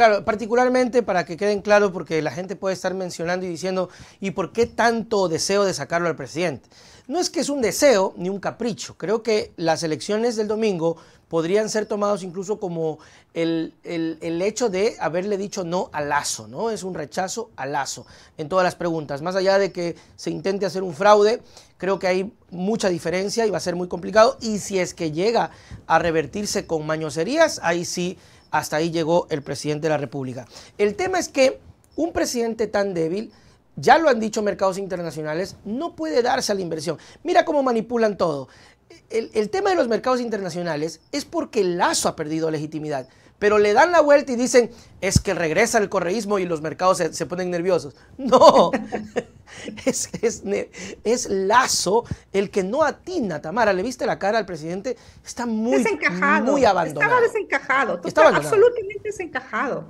Claro, particularmente para que queden claros, porque la gente puede estar mencionando y diciendo, ¿y por qué tanto deseo de sacarlo al presidente? No es que es un deseo ni un capricho. Creo que las elecciones del domingo podrían ser tomados incluso como el, hecho de haberle dicho no a Lazo, ¿no? Es un rechazo a Lazo en todas las preguntas. Más allá de que se intente hacer un fraude, creo que hay mucha diferencia y va a ser muy complicado. Y si es que llega a revertirse con mañoserías, ahí sí, hasta ahí llegó el presidente de la República. El tema es que un presidente tan débil ya lo han dicho mercados internacionales, no puede darse a la inversión. Mira cómo manipulan todo. El, tema de los mercados internacionales es porque el Lazo ha perdido legitimidad, pero le dan la vuelta y dicen, es que regresa el correísmo y los mercados se, ponen nerviosos. No, es, es, Lazo el que no atina, Tamara. ¿Le viste la cara al presidente? Está muy, desencajado. muy abandonado. Estaba desencajado, Estaba absolutamente desencajado.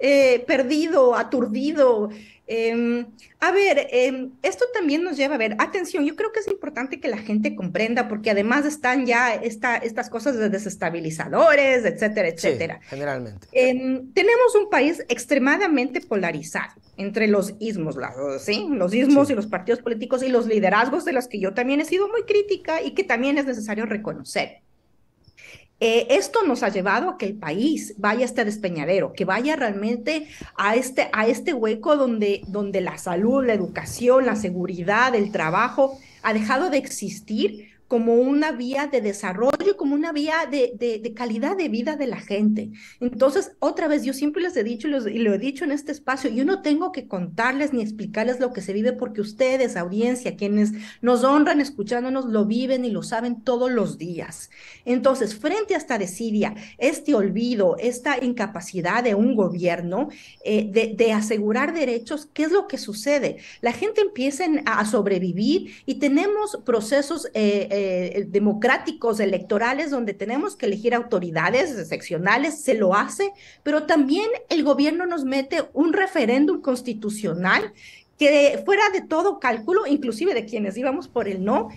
Eh, perdido, aturdido. Em, a ver, em, esto también nos lleva a ver, atención, yo creo que es importante que la gente comprenda, porque además están ya esta, estas cosas de desestabilizadores, etcétera, etcétera. generalmente. Em, tenemos un país extremadamente polarizado entre los ismos, ¿sí? los ismos y los partidos políticos y los liderazgos de los que yo también he sido muy crítica y que también es necesario reconocer. Eh, esto nos ha llevado a que el país vaya a este despeñadero, que vaya realmente a este, a este hueco donde, donde la salud, la educación, la seguridad, el trabajo ha dejado de existir como una vía de desarrollo, como una vía de, calidad de vida de la gente. Entonces, otra vez, yo siempre les he dicho y, lo he dicho en este espacio, yo no tengo que contarles ni explicarles lo que se vive porque ustedes, audiencia, quienes nos honran escuchándonos, lo viven y lo saben todos los días. Entonces, frente a esta desidia, este olvido, esta incapacidad de un gobierno eh, de, asegurar derechos, ¿qué es lo que sucede? La gente empieza a sobrevivir y tenemos procesos eh, eh, democráticos, electorales, donde tenemos que elegir autoridades seccionales, se lo hace, pero también el gobierno nos mete un referéndum constitucional que fuera de todo cálculo, inclusive de quienes íbamos por el no,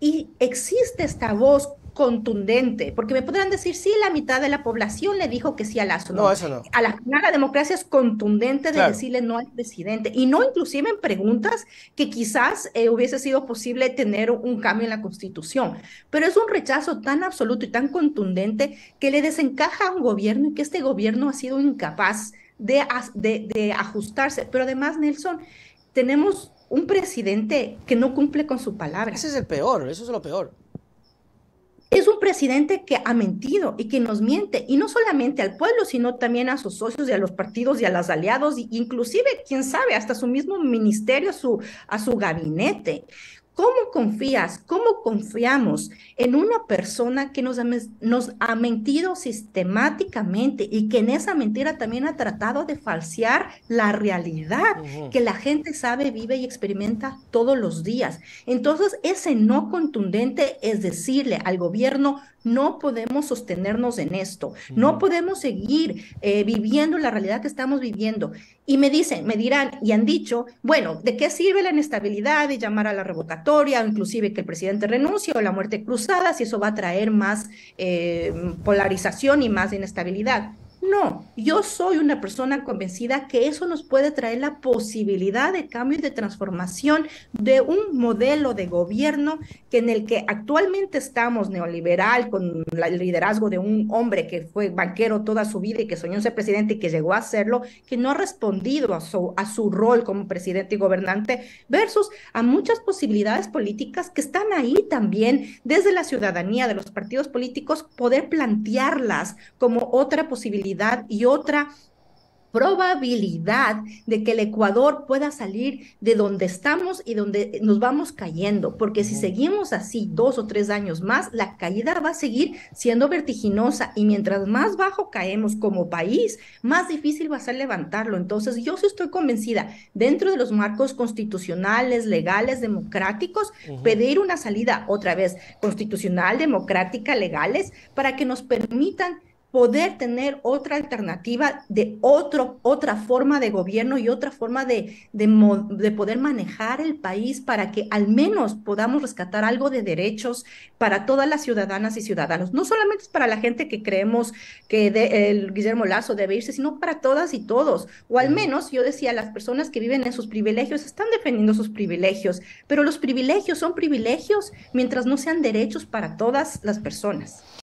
y existe esta voz contundente, porque me podrán decir, sí, la mitad de la población le dijo que sí a Lazo. No, eso no. A la final la democracia es contundente de decirle no al presidente, y no inclusive en preguntas que quizás eh, hubiese sido posible tener un cambio en la constitución, pero es un rechazo tan absoluto y tan contundente que le desencaja a un gobierno y que este gobierno ha sido incapaz de, de, de ajustarse. Pero además, Nelson, tenemos un presidente que no cumple con su palabra. Ese es el peor, eso es lo peor. Es un presidente que ha mentido y que nos miente, y no solamente al pueblo, sino también a sus socios y a los partidos y a los aliados, inclusive, quién sabe, hasta su mismo ministerio, su, a su gabinete. ¿Cómo confías, cómo confiamos en una persona que nos ha, nos ha mentido sistemáticamente y que en esa mentira también ha tratado de falsear la realidad que la gente sabe, vive y experimenta todos los días? Entonces, ese no contundente es decirle al gobierno, no podemos sostenernos en esto, no podemos seguir eh, viviendo la realidad que estamos viviendo. Y me dicen, me dirán y han dicho, bueno, ¿de qué sirve la inestabilidad de llamar a la inclusive que el presidente renuncie o la muerte cruzada si eso va a traer más eh, polarización y más inestabilidad? No, yo soy una persona convencida que eso nos puede traer la posibilidad de cambio y de transformación de un modelo de gobierno que en el que actualmente estamos neoliberal con el liderazgo de un hombre que fue banquero toda su vida y que soñó ser presidente y que llegó a serlo, que no ha respondido a su, a su rol como presidente y gobernante versus a muchas posibilidades políticas que están ahí también desde la ciudadanía de los partidos políticos poder plantearlas como otra posibilidad y otra probabilidad de que el Ecuador pueda salir de donde estamos y donde nos vamos cayendo, porque si seguimos así dos o tres años más, la caída va a seguir siendo vertiginosa y mientras más bajo caemos como país, más difícil va a ser levantarlo. Entonces, yo sí estoy convencida, dentro de los marcos constitucionales, legales, democráticos, pedir una salida otra vez constitucional, democrática, legales, para que nos permitan poder tener otra alternativa de otro, otra forma de gobierno y otra forma de, de, poder manejar el país para que al menos podamos rescatar algo de derechos para todas las ciudadanas y ciudadanos. No solamente es para la gente que creemos que el Guillermo Lazo debe irse, sino para todas y todos. O al menos, yo decía, las personas que viven en sus privilegios están defendiendo sus privilegios, pero los privilegios son privilegios mientras no sean derechos para todas las personas.